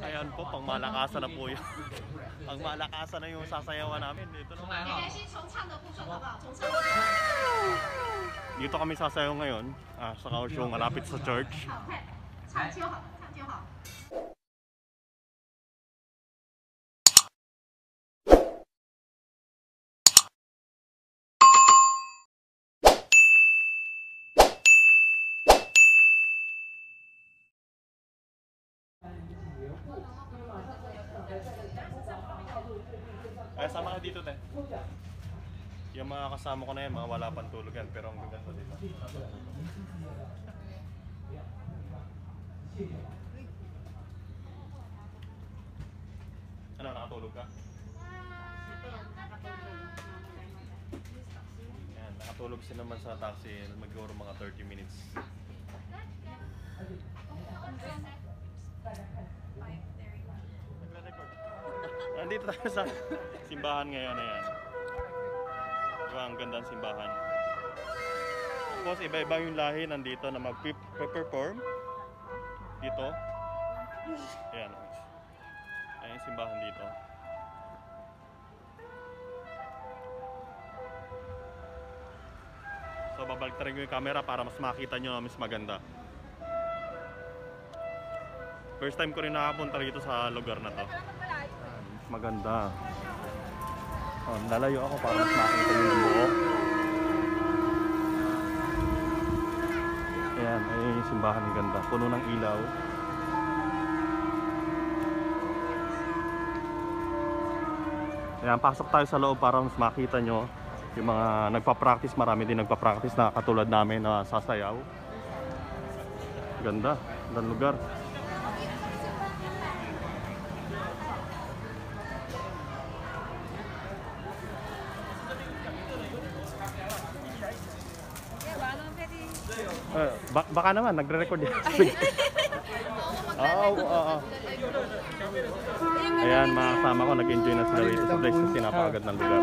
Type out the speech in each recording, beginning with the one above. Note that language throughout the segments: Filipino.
Ayan po, pang malakasan na po yun. pang malakasan na yung sasayawan namin. Dito na. 没关系，从唱的部分好不好？从唱。 Dito kami sasayaw ngayon. Ah, sa Kaohsiung, malapit sa church. 好，快，唱就好，唱就好。 Yung mga kasama ko na yan, mga wala pang tulog yan, pero ang ganda dito. Ano, nakatulog ka? Yan, nakatulog sila naman sa taxi, magiguro mga 30 minutes. Nandito tayo sa simbahan ngayon na yan. Diba, ang ganda ng simbahan. Tapos iba-iba yung lahi nandito na mag-perform. Dito. Ayan. Ayan yung simbahan dito. So babalik na rin ko yung camera para mas makita nyo mas maganda. First time ko rin nakapunta dito sa lugar na to. Mas maganda. Oh, lalayo ako para mas makita nyo ng buo. Ayan, yung simbahan ng ganda. Puno ng ilaw. Ayan, pasok tayo sa loob para mas makita nyo yung mga nagpa-practice. Marami din nagpa-practice na katulad namin na sasayaw. Ganda, gandang lugar. Ba- baka naman, nagre-record yan. Oo, oo, oo. Ayan, mga kasama ko, nag-enjoy na sila dito sa place kasi napakagad ng lugar.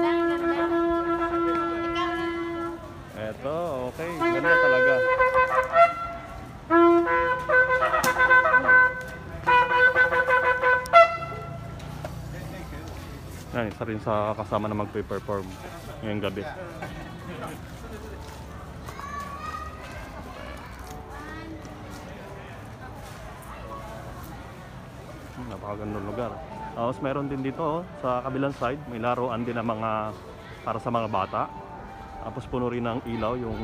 Eto, okay. Ganda talaga. Yan, isa rin sa kasama na magpe-perform ngayong gabi. Napakagandang lugar. Tapos meron din dito oh, sa kabilang side, may laruan din ng mga para sa mga bata. Tapos puno rin ng ilaw yung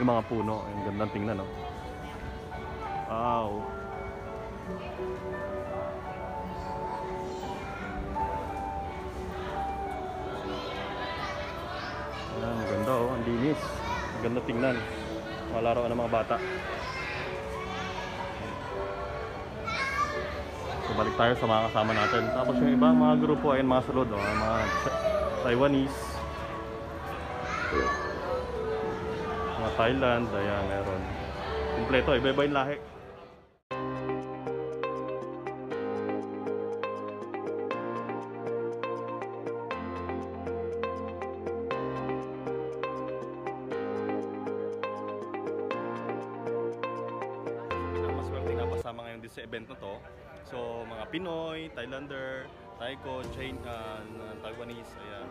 yung mga puno. Ang gandang tingnan oh. Wow. Ayan, ganda oh, ang linis. Ang ganda tingnan. Mga laruan ng mga bata. So balik tayo sa mga kasama natin. Tapos yung ibang mga grupo ay mga sulod, oh, mga Taiwanese. Mga Thailand, ayan, meron. Kompleto, iba-iba yung lahi. Maswerte nga pasama ngayon din sa event na to. So, mga Pinoy, Thailander, Taiko, Chain, uh, Taiwanese, ayan,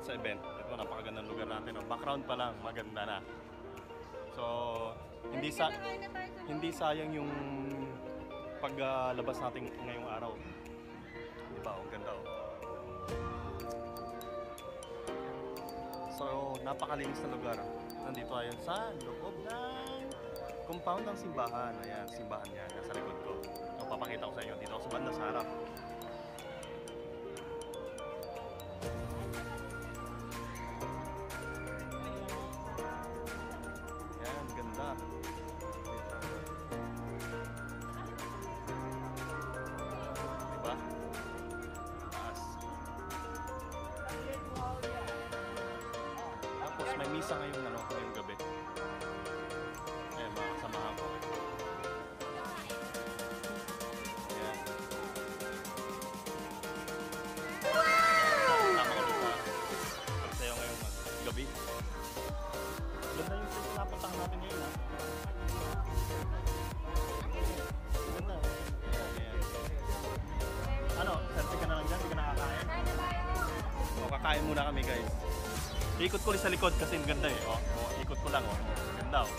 sa event. Ito, napakagandang lugar natin. Oh. Background pa lang, maganda na. So, hindi sa hindi sayang yung paglabas natin ngayong araw. Di? Ang ganda oh. So, napakalinis na lugar. Nandito tayo sa loob ng compound ng simbahan. Ayan, simbahan yan. Nasa likod ko. So, papakita ko sa inyo. Dito sa banda sa harap. Ayan, ganda. Diba? Taas. Tapos may misa ngayong ano, ngayong gabi. Ikot ko ulit sa likod kasi ang ganda eh. Oh, oh, ikot ko lang oh. Ganda oh.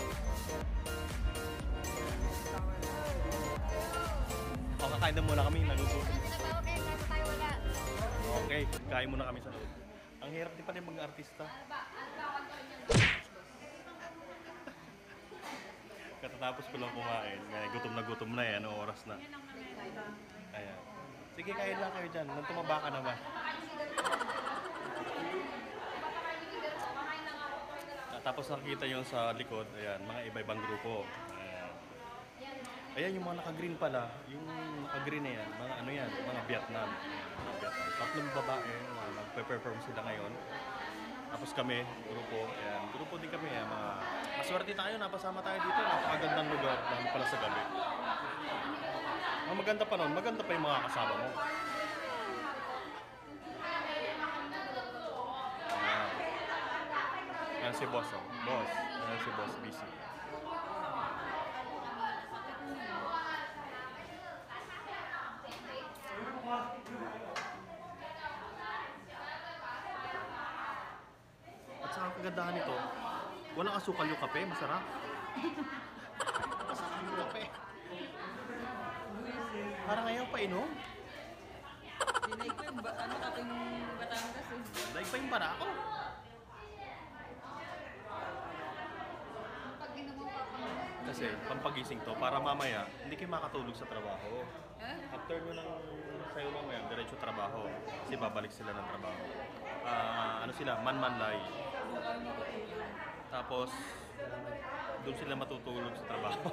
Oh, kakain na muna kami. Nagugutom. Okay, kain muna kami sa loob. Ang hirap din pala yung mag-artista. Katatapos ko lang kumain. Ngayon, gutom na gutom na eh. Ano oras na? Ayan. Sige, kain lang kayo dyan. Nang tumaba ka na ba? Tapos nakikita yung sa likod, ayan, mga iba-ibang grupo. Ayan. Ayan, yung mga naka-green pala, yung naka-green na yan, mga ano yan, mga Vietnam. Mga Vietnam. Tatlong babae, mga nagpe-perform sila ngayon. Tapos kami, grupo, ayan, grupo din kami, ayan, mga maswerte tayo, napasama tayo dito, napakagandang lugar, lalo pala sa gabi. Ang maganda pa nun, maganda pa yung mga kasama mo. Ayan. Yan si boss, oh. Boss. Yan si boss, busy. At sa kagandahan nito, walang asukal yung kape, masarap. masarap yung kape. Parang ngayon pa inom. Dinay ko yung ba, ano aking Batangas eh. Daig pa yung bara ako. Kasi pampagising to para mamaya hindi kayo makatulog sa trabaho. Ha? After nyo ng sayo mamaya, diretso trabaho. Kasi babalik sila ng trabaho. Ah, ano sila, man-man-lay. Tapos, doon sila matutulog sa trabaho.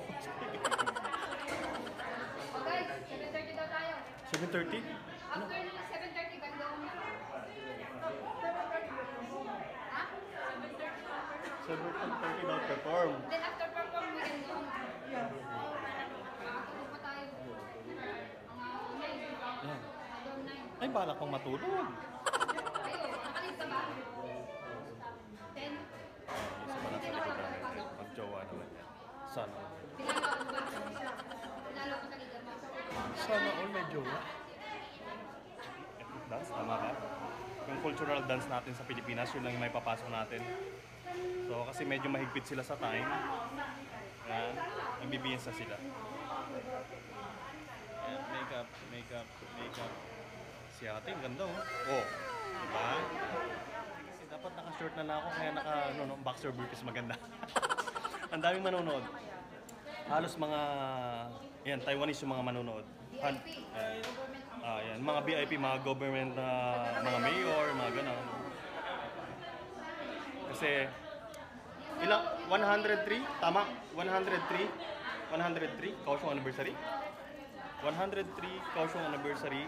Guys, 7.30 daw tayo. 7.30? After nung 7.30, ganda ko na. Ha? 7.30 daw perform. Then after perform, we can go. Makakatulog pa tayo. Mga 9. Yan. Hanggang 9. Ay, balak pang matulog. Kayo, nakalista ba? 10. Isa pa nasa likod namin. Mag-jowa naman yan. Sana. Sana all may jowa. Ethnic dance, tama ka? Yung cultural dance natin sa Pilipinas, yun lang yung may papasok natin. So, kasi medyo mahigpit sila sa time. Yan, nagbibiyensa sila. Ayan, makeup, makeup, makeup. Si ate, ang ganda oh. Oh, diba? Kasi dapat naka-short na lang ako, kaya naka, ano, no, boxer briefs maganda. ang daming manonood. Halos mga, yan, Taiwanese yung mga manonood. Han, eh, ah, yan, mga VIP, mga government na, mga mayor, mga gano'n. Kasi, ilang, 103, tama, 103, 103, Kaohsiung anniversary. 103 Kaohsiung anniversary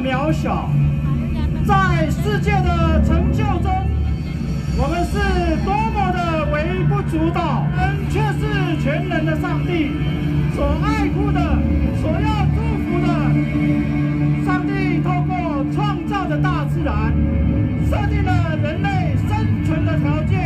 渺小；在世界的成就中，我们是多么的微不足道。却是全能的上帝所爱护的、所要祝福的。上帝透过创造的大自然，设定了人类生存的条件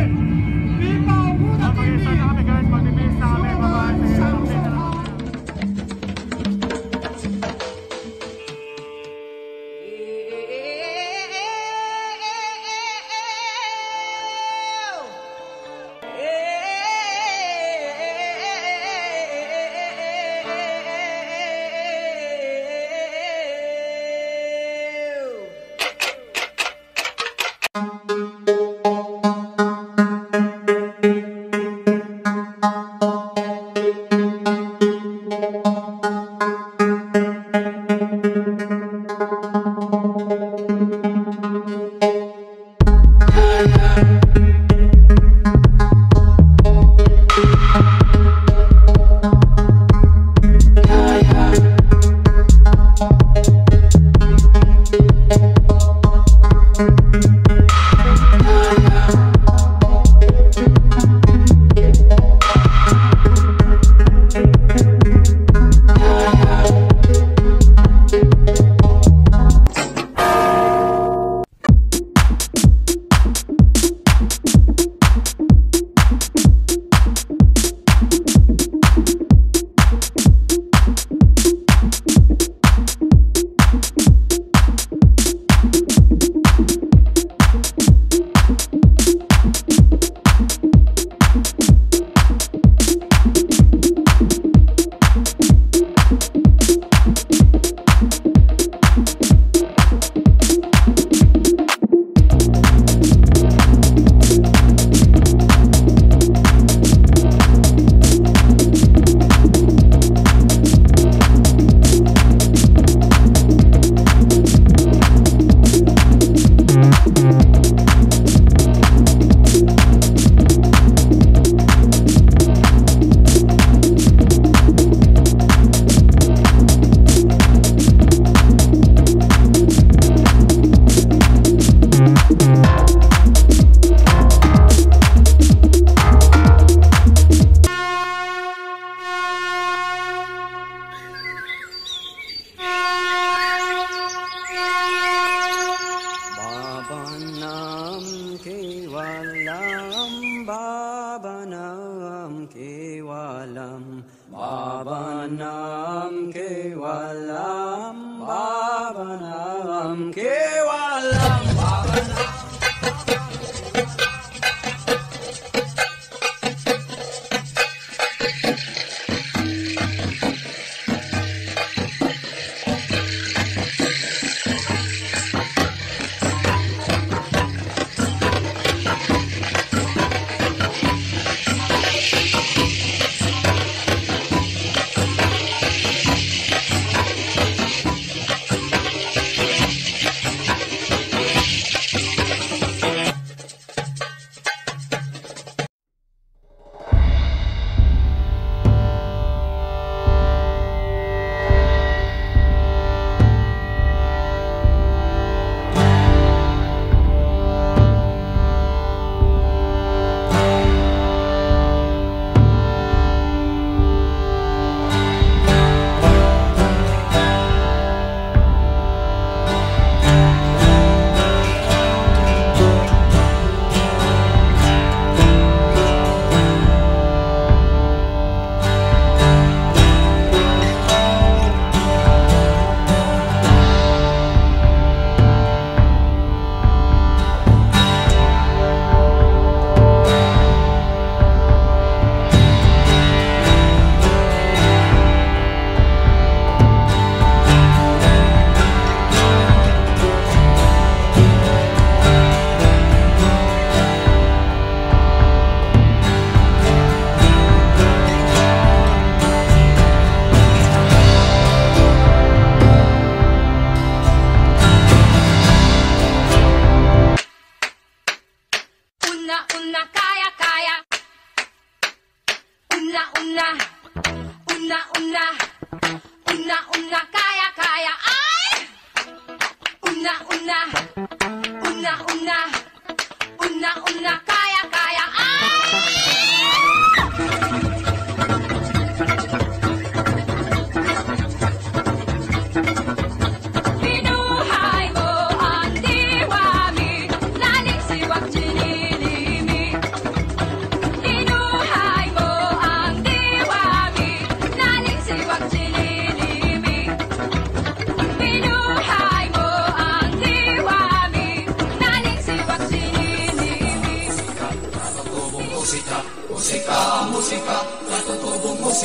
Oh,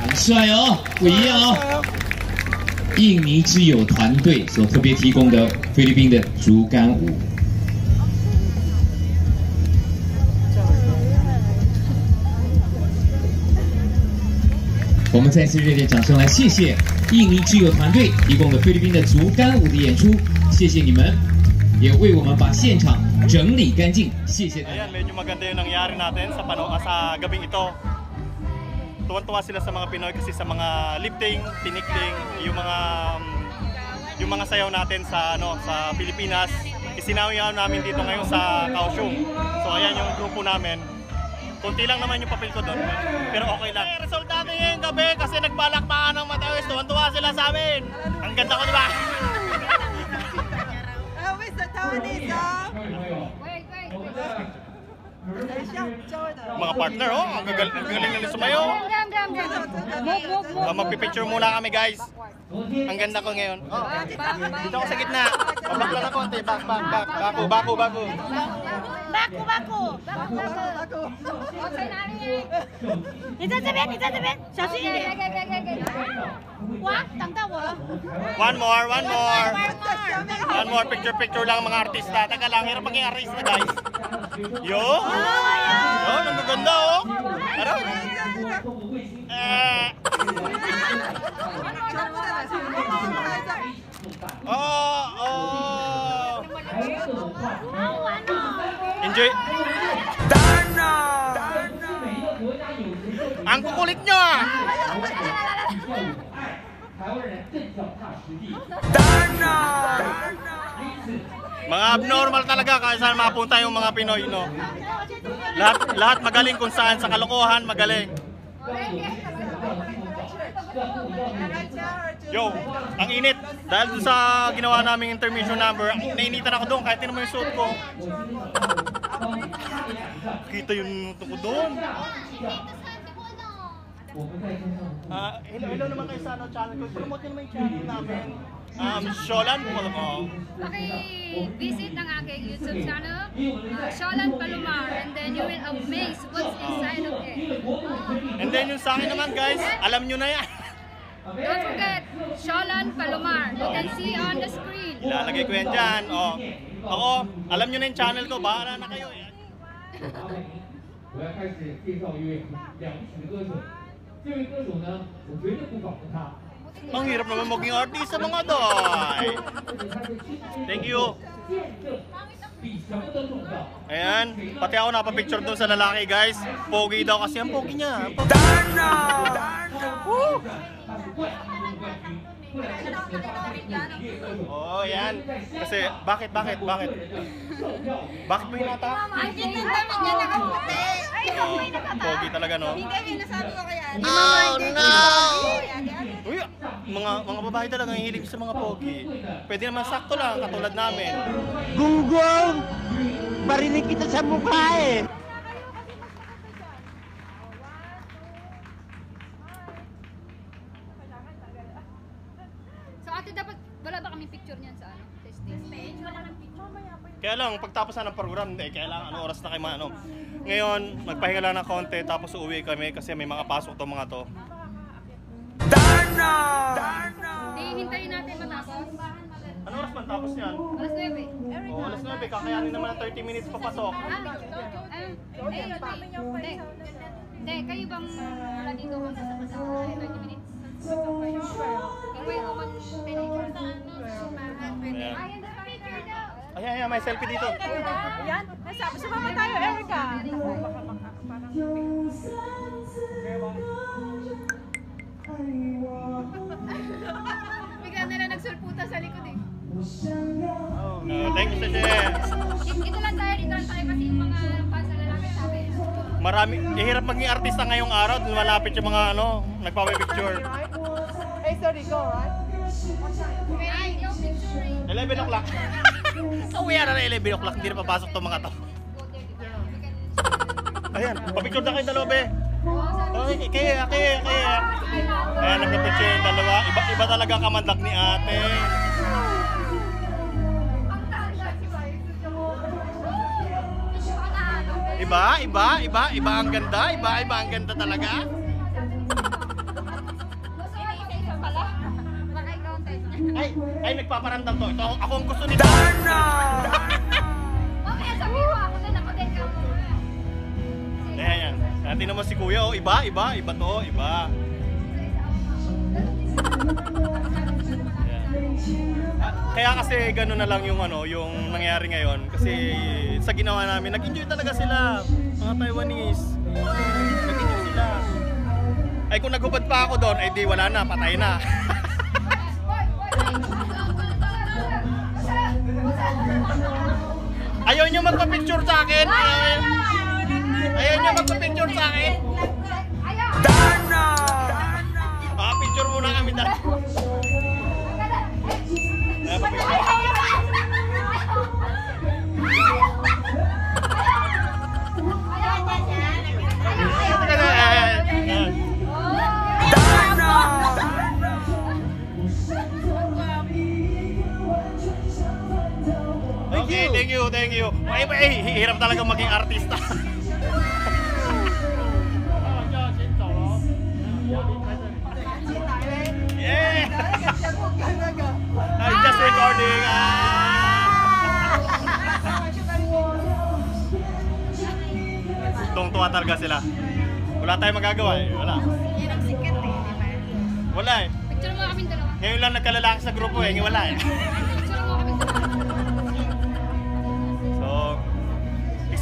很帅哦，不一样哦。印尼之友团队所特别提供的菲律宾的竹竿舞。我们再次热烈掌声来谢谢印尼之友团队提供的菲律宾的竹竿舞的演出，谢谢你们，也为我们把现场整理干净，谢谢大家 Ayan, medyo maganda yung nangyari natin sa, pano, ah, sa gabing ito. Tuwan-tuwa sila sa mga Pinoy kasi sa mga lifting, tinikling, yung mga yung mga sayaw natin sa ano sa Pilipinas. Isinawian namin dito ngayon sa Kaohsiung. So ayan yung grupo namin. Kunti lang naman yung papel ko doon. Pero okay lang. Eh, result natin ngayong gabi kasi nagbalakbakan ng Matawis. Tuwan-tuwa sila sa amin. Ang ganda ko, di ba? Ah, Mr. Taiwanese, ah. Wait, wait, mga partner, oh. Ang gagal- ang galing nila sumayo. Move, move, move. Uh, magpipicture muna kami, guys. Ang ganda ko ngayon. Oh, dito ako sa gitna. Babak lang na konti. Back, back, back. Bako, bako, bako. Baku, baku. Baku, baku. OK，哪里？你在这边，你在这边，小心一点。给给给给给。哇，挡到我了。 One more, one more. One more picture, picture lang mga artista. Taga lang, hirap maging artista, guys. Yo! Yo, ang ganda, oh. Ano? Eh. Oh, oh. Enjoy. Ang kukulit nyo ah! Mga abnormal talaga kahit saan mapunta yung mga Pinoy, no? Lahat, lahat magaling kung saan sa kalokohan, magaling. Yo, ang init. Dahil sa ginawa naming intermission number, nainitan ako doon kahit tinan mo yung suit ko. Kita yung tuko doon. Ah, hello, hello naman kayo sa ano, channel ko. Promote nyo naman yung channel namin. Um, Sholan mo. Paki-visit ang aking YouTube channel, uh, Sholan Palomar, and then you will amaze what's inside of it. And then yung sa akin naman guys, alam nyo na yan. Don't forget, Sholan Palomar. You can see on the screen. Ilalagay ko yan dyan. Oh. Ako, alam nyo na yung channel ko. Bahala na kayo. eh. 我要开始介绍一位了不起的歌手。这位歌手呢，我绝对不仿他， Ang hirap naman maging artista mga doy. 而且他的亲身 Thank you. Ayan, pati ako napapicture doon sa lalaki guys. Pogi daw kasi ang pogi niya. Darn! Darn! Oh, yan. Kasi, bakit, bakit, bakit? Bakit mo hinata? Ang cute ng damit niya nakaputi. Ay, ako may nakata. Pogi talaga, no? Hindi kami nasabi ko kaya. Oh, no! Uy, mga mga babae talaga ang hilig sa mga pogi. Pwede naman sakto lang, katulad namin. Gunggong! Marinig kita sa mukha eh! Lang, pagtapos na ng program, eh, kailangan ano oras na kayo ano. Ngayon, magpahinga lang ng konti, tapos uuwi kami kasi may mga pasok to mga to. Di, hintayin natin matapos. Ano oras man tapos yan? Alas 9. O, alas 9, kakayanin naman ng 30 minutes papasok. Ah, hindi. Hindi, kayo bang wala dito kung nasa sa 30 minutes? Kung may kuman, tinigil sa ano, sumahan, pwede. Ayan. Ayan. Ayan, ayan, may selfie dito. Yan. Nasa- Sumama tayo, Erica. Bigla na lang nagsulputa sa likod eh. Oh, thank you, Sese. Dito lang tayo, dito lang tayo kasi yung mga fans na lalaki sabi. Marami, eh, hirap maging artista ngayong araw, malapit yung mga ano, nagpapi-picture. Hey, sorry, go, right? Ay, no picture eh. 11 o'clock. Uwi na na 11 o'clock, hindi na papasok to mga to. Ayan, papicture na kayo dalawa, be. Okay, kaya, kaya, kaya. Ayan, nagpa-picture yung dalawa. Iba, iba talaga ang kamandag ni ate. Iba, iba, iba, iba ang ganda, iba, iba ang ganda talaga. Ay, nagpaparamdam to. Ito, ako ang gusto nito. Mamaya sabi mo ako na nakotek ka mo. Ayan, yan. Natin naman si Kuya, oh, iba, iba, iba to, iba. Ayan. Ah, Kaya kasi gano'n na lang yung ano, yung nangyari ngayon kasi sa ginawa namin, nag-enjoy talaga sila, mga Taiwanese. Nag-enjoy sila. Ay kung nagubad pa ako doon, ay di wala na, patay na. Ayaw nyo magpa-picture sa akin. Ayaw, ayaw nyo magpa-picture sa akin. Ah, picture muna kami dahil. Okay, thank you, thank you. Ay, ay, hirap talaga maging artista. yeah! I'm just recording. Ah! Tuwang-tuwa talaga sila. Wala tayong magagawa eh. Wala. Yan ang sikat eh, di ba? Wala eh. Picture mo kami dalawa. Ngayon lang nagkalalaki sa grupo eh. Ngayon wala eh.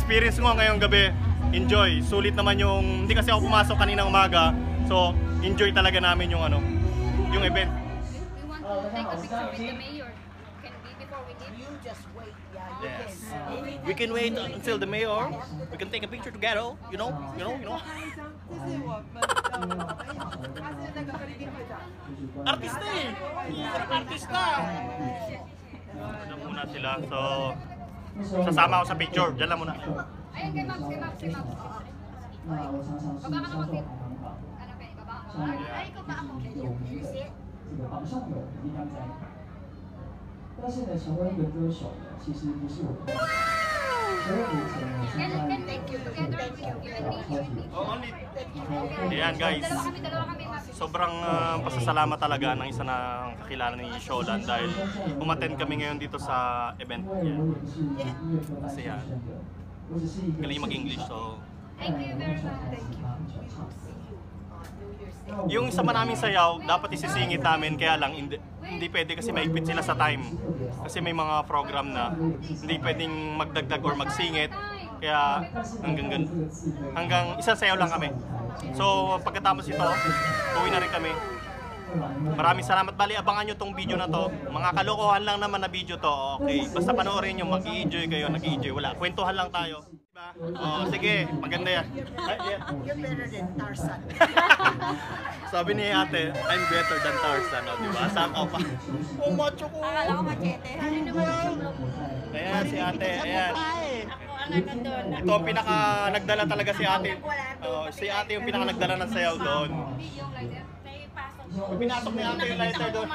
experience ko ngayong gabi, enjoy. Sulit naman yung, hindi kasi ako pumasok kanina umaga. So, enjoy talaga namin yung ano, yung event. We want to take a picture with the mayor. Can be before we leave? You just wait. Yeah, you yes. can. We can wait until the mayor. We can take a picture together, you know, you know, you know. artista eh! Artista! Ano muna sila, so 十三毛，十比九，认了没呢？哎，给吗？给吗？给吗？那我想想，是不是说可能吧？哎，一个吧，有这个榜上有一张在。但是呢，成为一个歌手，其实不是我的。Ayan guys, sobrang uh, pasasalamat talaga ng isa na kakilala ni Sholan dahil umaten kami ngayon dito sa event niya. Kasi yan, galing mag-English so... Thank you very much. Thank you. Yung sa maraming sayaw, dapat isisingit namin, kaya lang hindi, hindi pwede kasi maigpit sila sa time. Kasi may mga program na hindi pwedeng magdagdag or magsingit. Kaya hanggang gan- hanggang isang sayaw lang kami. So pagkatapos ito, uwi na rin kami. Maraming salamat. Bali, abangan nyo tong video na to. Mga kalokohan lang naman na video to. Okay, basta panoorin nyo, mag-i-enjoy kayo, nag-i-enjoy. Wala, kwentuhan lang tayo. Diba? Oo, sige, maganda yan. Ay, yeah. You're better than Tarzan. Sabi ni ate, I'm better than Tarzan, o, di ba? Saan ka pa? Oh, macho ko! Akala ko machete. Ano naman yung Ayan, si ate, ayan. Ako ang nagkandun. Ito ang pinaka nagdala talaga si ate. Oh, si ate yung pinaka nagdala ng sayaw doon. Yung like that. Pag pinasok ni ate yung lighter doon.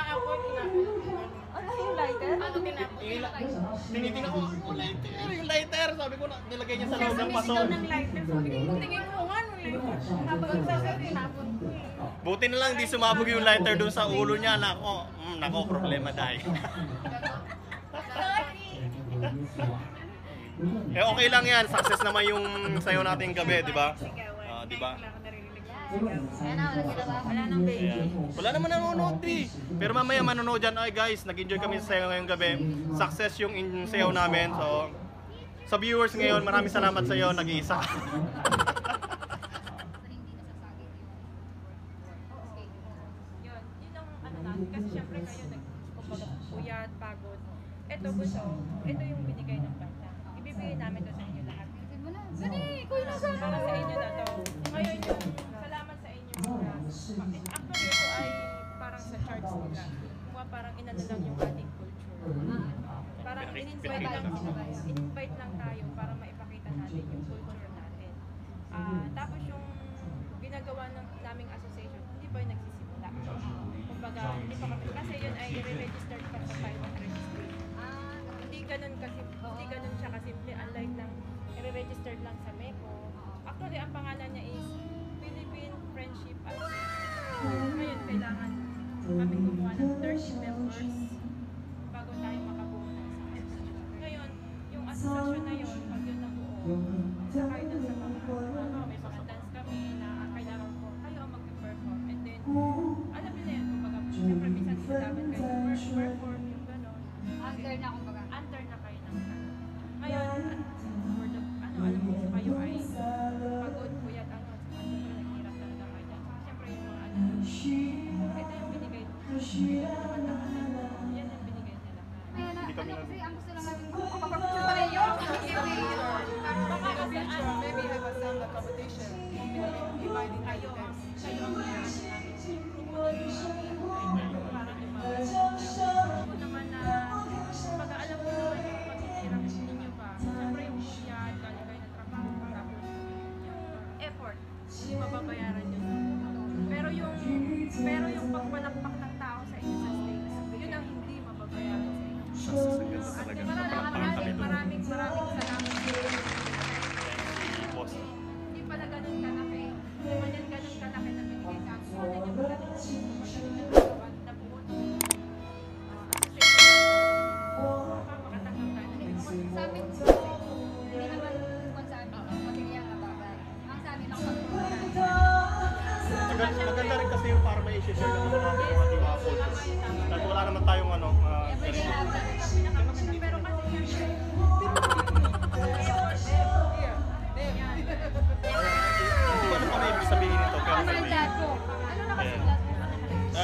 Yung lighter? Ano tinapos? Tinitingnan ko, yung lighter, yung lighter. Sabi ko na, nilagay niya sa loob ng paso. lighter. Sabi ko, tingin ko nga nung lighter. Habang nagsasabi, tinapon ko eh. Buti na lang di sumabog yung lighter doon sa ulo niya. Nako, mm, nako, problema dahil. eh okay lang yan, success naman yung sayo nating gabi, di ba? Ah, di na, ba? Wala nang Ayan. Wala naman nanonood eh. Pero mamaya manonood dyan. Ay guys, nag-enjoy kami sa sayo ngayong gabi. Success yung in- sayaw namin. So, sa viewers ngayon, maraming salamat sa iyo. Nag-iisa ka. Yun, yun ang ano natin. Kasi syempre kayo nag kumbaga puyat, pagod. Ito gusto, ito yung binigay ng banda. Ibibigay namin to sa inyo lahat. Gani, kuya na sana. Para sa inyo na to. Ngayon yung salamat sa inyo. muna. Actually ito ay parang sa charts nila. Kung parang inano lang yung ating culture. Parang in-invite lang, in-invite lang tayo para maipakita natin yung culture natin. Ah, tapos yung ginagawa ng naming association, hindi pa yung nagsisimula. Kumbaga, hindi pa kami, i-registered pa sa Taiwan Registry. Hindi ganun kasi, hindi ganun siya kasimple, unlike ng i-registered lang sa MECO. Actually, ang pangalan niya is Philippine Friendship Association. Ngayon, kailangan kami gumawa ng 30 members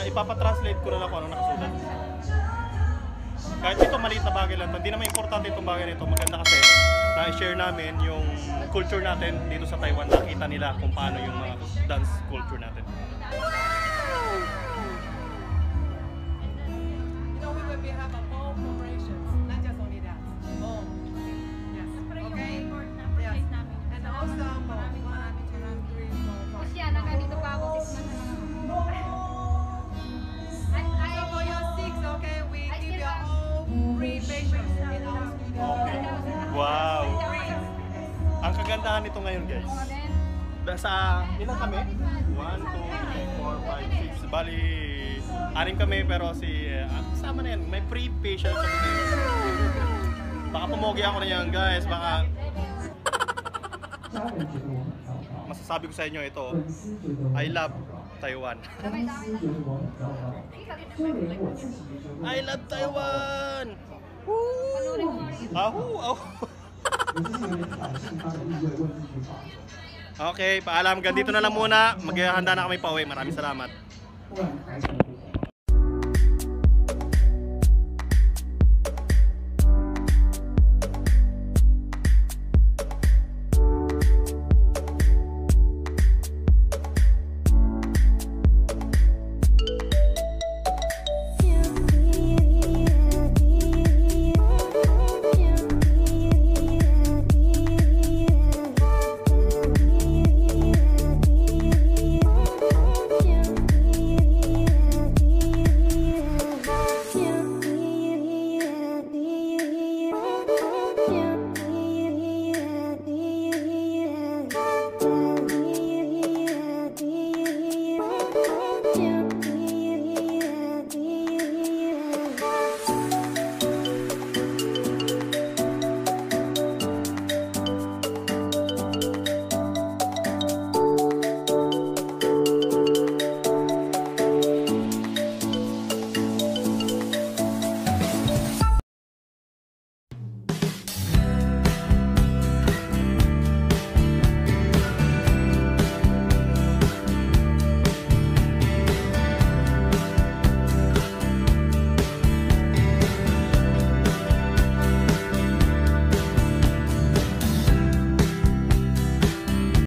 ipapatranslate ko na lang kung ano nakasulat. Kahit ito maliit na bagay lang, hindi naman importante itong bagay nito. Maganda kasi na share namin yung culture natin dito sa Taiwan. Nakita nila kung paano yung mga dance culture natin. anim kami pero si uh, kasama na yan may free facial kami baka pumogi ako na yan guys baka masasabi ko sa inyo ito I love Taiwan I love Taiwan Woo! Ahu! Ahu! okay, paalam. Dito na lang muna. Maghahanda na kami pa uwi. Maraming salamat.